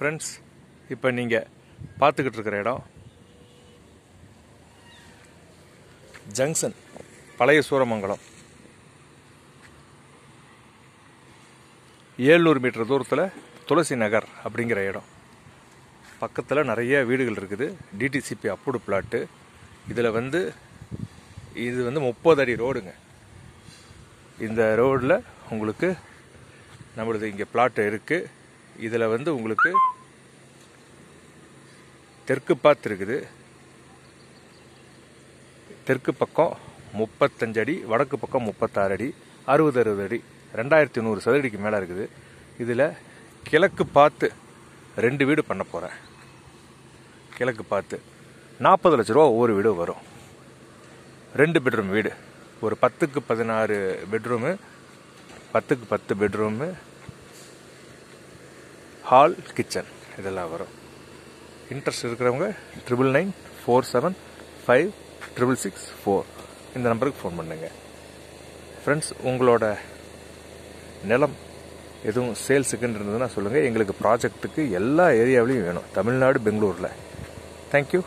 Friends இப்போ நீங்கள் பார்த்துக்கிட்டு இருக்கிற இடம் ஜங்ஷன் பழைய சூரமங்கலம். ஏழ்நூறு மீட்டர் தூரத்தில் துளசி நகர் அப்படிங்கிற இடம். பக்கத்தில் நிறைய வீடுகள் இருக்குது. டிடிசிபி அப்ரூவ்டு பிளாட்டு இதில் வந்து இது வந்து முப்பது அடி ரோடுங்க. இந்த ரோடில் உங்களுக்கு நம்மளது இங்கே பிளாட் இருக்குது இதில் வந்து உங்களுக்கு தெற்கு பார்த்து இருக்குது. தெற்கு பக்கம் முப்பத்தஞ்சு அடி வடக்கு பக்கம் முப்பத்தாறு அடி அறுபது அறுபது அடி ரெண்டாயிரத்தி நூறு சதுரடிக்கு மேலே இருக்குது. இதில் கிழக்கு பார்த்து ரெண்டு வீடு பண்ண போகிறேன் கிழக்கு பார்த்து நாற்பது லட்ச ரூபா ஒவ்வொரு வீடு வரும். ரெண்டு பெட்ரூம் வீடு. ஒரு பத்துக்கு பதினாறு பெட்ரூமு பத்துக்கு பத்து பெட்ரூமு ஹால் கிச்சன் இதெல்லாம் வரும். இன்ட்ரெஸ்ட் இருக்கிறவங்க triple nine four seven five triple six four இந்த நம்பருக்கு ஃபோன் பண்ணுங்க. ஃப்ரெண்ட்ஸ் உங்களோட நிலம் எதுவும் சேல்ஸுக்குன்னு இருந்ததுன்னா சொல்லுங்கள் எங்களுக்கு ப்ராஜெக்ட்டுக்கு எல்லா ஏரியாவிலையும் வேணும். தமிழ்நாடு பெங்களூரில். தேங்க்யூ